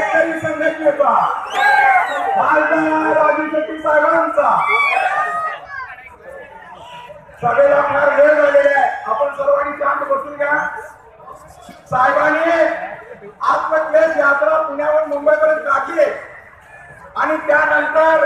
शेतकरी संघटनेचा खासदार राजू शेट्टी साहेबांचा. सभेला फार वेळ झालेला आहे. आपण सर्वांनी शांत बसून घ्या. साहेबांनी आत्मक्लेश यात्रा पुण्यावर मुंबईपर्यंत काढली आणि त्यानंतर